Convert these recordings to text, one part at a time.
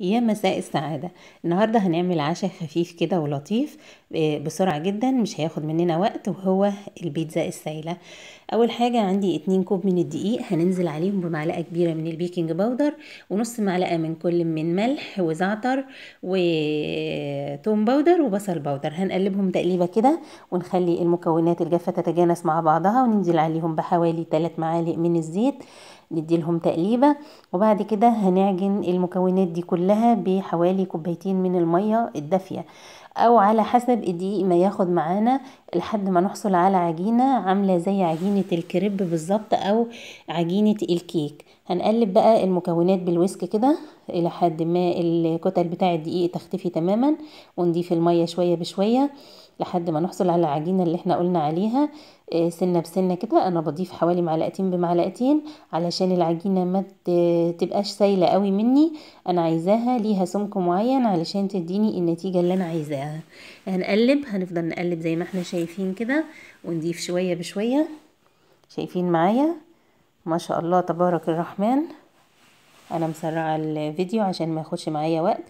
يا مساء السعادة. النهاردة هنعمل عشاء خفيف كده ولطيف آه، بسرعة جدا مش هياخد مننا وقت وهو البيتزا السايلة. أول حاجة عندي اتنين كوب من الدقيق هننزل عليهم بمعلقة كبيرة من ال baking powder ونص معلقة من كل من ملح وزعتر وتوم powder وبصل powder. هنقلبهم تقليبة كده ونخلي المكونات الجافة تتجانس مع بعضها وننزل عليهم بحوالي 3 معالق من الزيت. نديلهم تقليبة وبعد كده هنعجن المكونات دي كلها بحوالي كوبايتين من المية الدافية أو على حسب الدقيق ما ياخد معانا لحد ما نحصل على عجينة عاملة زي عجينة الكريب بالظبط أو عجينة الكيك. هنقلب بقى المكونات بالويسك كده إلى حد ما الكتل بتاع الدقيق تختفي تماما ونضيف المية شوية بشوية لحد ما نحصل على العجينة اللي إحنا قلنا عليها. آه، سنة بسنة كده. أنا بضيف حوالي معلقتين بمعلقتين علشان العجينة ما تبقاش سايلة قوي مني. أنا عايزاها ليها سمك معين علشان تديني النتيجة اللي أنا عايزاها. هنقلب هنفضل نقلب زي ما إحنا شايفين كده ونضيف شوية بشوية. شايفين معايا؟ ما شاء الله تبارك الرحمن. أنا مسرعة الفيديو عشان ما ياخدش معايا وقت.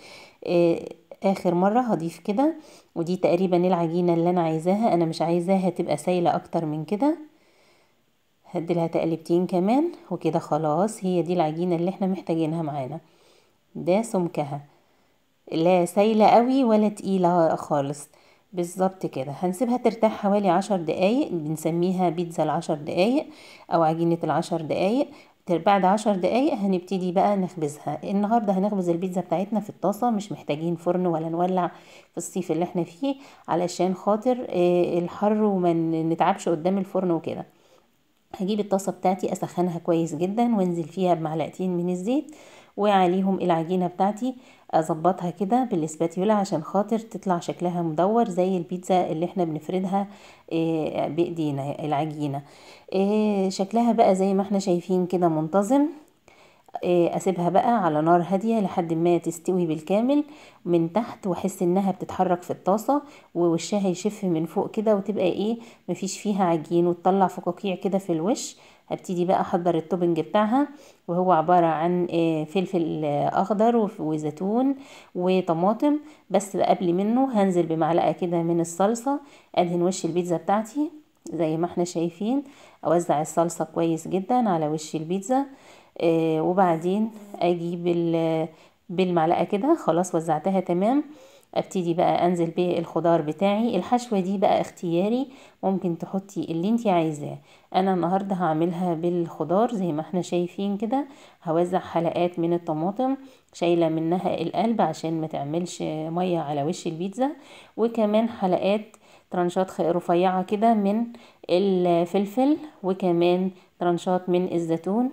آه، آخر مرة هضيف كده ودي تقريبا العجينة اللي أنا عايزاها. أنا مش عايزاها تبقى سايلة أكتر من كده. هديلها تقلبتين كمان وكده خلاص. هي دي العجينة اللي إحنا محتاجينها معانا. ده سمكها. لا سايلة قوي ولا تقيلة خالص. بالظبط كده. هنسيبها ترتاح حوالي عشر دقايق بنسميها بيتزا العشر دقايق أو عجينة العشر دقايق. بعد عشر دقايق هنبتدي بقى نخبزها. النهاردة هنخبز البيتزا بتاعتنا في الطاسة مش محتاجين فرن ولا نولع في الصيف اللي إحنا فيه علشان خاطر آه، الحر وما نتعبش قدام الفرن وكده. هجيب الطاسة بتاعتي أسخنها كويس جدا وانزل فيها بمعلقتين من الزيت. وعليهم العجينة بتاعتي. أظبطها كده بالاسباتيولا عشان خاطر تطلع شكلها مدور زي البيتزا اللي إحنا بنفردها آه، بإيدينا العجينة. آه، شكلها بقى زي ما إحنا شايفين كده منتظم. أسيبها بقى على نار هادية لحد ما تستوي بالكامل من تحت وأحس إنها بتتحرك في الطاسة ووشها يشف من فوق كده وتبقى إيه مفيش فيها عجين وتطلع فقاقيع كده في الوش. هبتدي بقى أحضر التوبنج بتاعها وهو عبارة عن آه، فلفل أخضر وزيتون وطماطم. بس قبل منه هنزل بمعلقة كده من الصلصة أدهن وش البيتزا بتاعتي زي ما إحنا شايفين. أوزع الصلصة كويس جدا على وش البيتزا. وبعدين أجيب بالمعلقة كده خلاص وزعتها تمام؟ أبتدي بقى أنزل بالخضار بتاعي. الحشوة دي بقى اختياري ممكن تحطي اللي انت عايزاه. أنا النهاردة هعملها بالخضار زي ما إحنا شايفين كده. هوزع حلقات من الطماطم شايلة منها القلب عشان ما تعملش مية على وش البيتزا. وكمان حلقات ترانشات رفيعة كده من الفلفل وكمان ترانشات من الزيتون.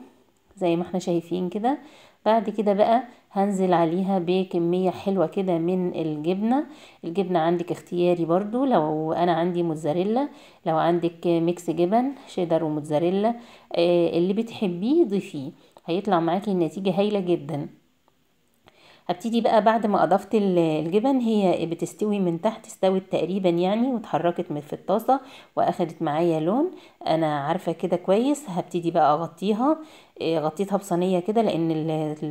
زي ما إحنا شايفين كده. بعد كده بقى هنزل عليها بكمية حلوة كده من الجبنة. الجبنة عندك اختياري برضو لو أنا عندي موتزاريلا لو عندك mix جبن شيدر وموتزاريلا آه، اللي بتحبيه ضيفيه. هيطلع معاكي النتيجة هايلة جدا. هبتدي بقى بعد ما أضفت الجبن هي بتستوي من تحت استوت تقريبا يعني واتحركت في الطاسة وأخدت معايا لون. أنا عارفة كده كويس هبتدي بقى أغطيها إيه، غطيتها بصينية كده لأن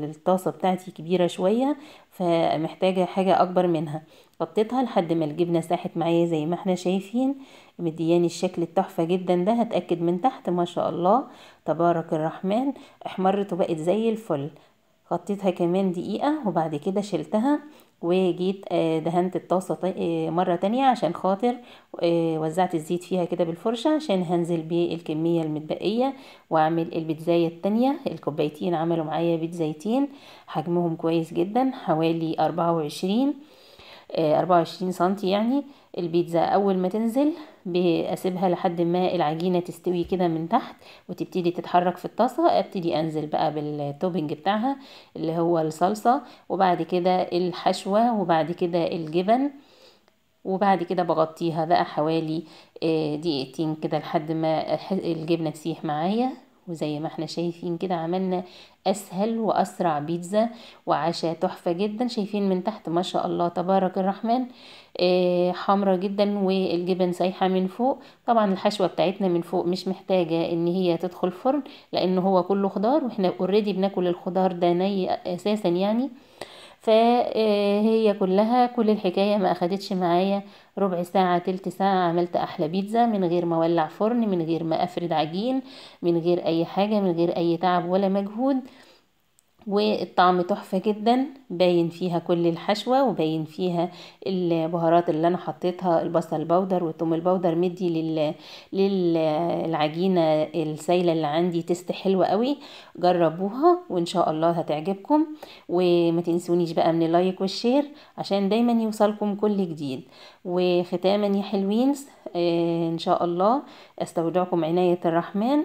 الطاسة بتاعتي كبيرة شوية فمحتاجة حاجة أكبر منها. غطيتها لحد ما الجبنة ساحت معايا زي ما إحنا شايفين. مدياني الشكل التحفة جدا ده هتأكد من تحت ما شاء الله تبارك الرحمن احمرت وبقت زي الفل. غطيتها كمان دقيقة وبعد كده شلتها وجيت آه، دهنت الطاسة آه، مرة تانية عشان خاطر آه، وزعت الزيت فيها كده بالفرشة عشان هنزل بالكمية المتبقية وأعمل البيتزاية التانية الكوبايتين عملوا معايا بيتزايتين حجمهم كويس جدا حوالي أربعة وعشرين أربعة وعشرين سنتي يعني. البيتزا أول ما تنزل بسيبها لحد ما العجينة تستوي كده من تحت وتبتدي تتحرك في الطاسة أبتدي أنزل بقى بالتوبنج بتاعها اللي هو الصلصة وبعد كده الحشوة وبعد كده الجبن وبعد كده بغطيها بقى حوالي آه، دقيقتين كده لحد ما الجبنة تسيح معايا. وزي ما إحنا شايفين كده عملنا أسهل وأسرع بيتزا وعشاء تحفة جدا. شايفين من تحت ما شاء الله تبارك الرحمن. آه حمرة جدا والجبن سايحة من فوق. طبعا الحشوة بتاعتنا من فوق مش محتاجة إن هي تدخل فرن لأن هو كله خضار وإحنا اوريدي بناكل الخضار ده ني أساسا يعني. فهي كلها كل الحكاية ما أخدتش معايا. ربع ساعة تلت ساعة عملت أحلى بيتزا من غير ما أولع فرن من غير ما أفرد عجين من غير أي حاجة من غير أي تعب ولا مجهود. والطعم تحفة جدا باين فيها كل الحشوة وباين فيها البهارات اللي أنا حطيتها البصل بودر والثوم البودر مدي لل... للعجينة السايلة اللي عندي تست حلوة قوي. جربوها وإن شاء الله هتعجبكم. وما تنسونيش بقى من اللايك والشير عشان دايما يوصلكم كل جديد. وختاما يا حلوين إن شاء الله أستودعكم عناية الرحمن.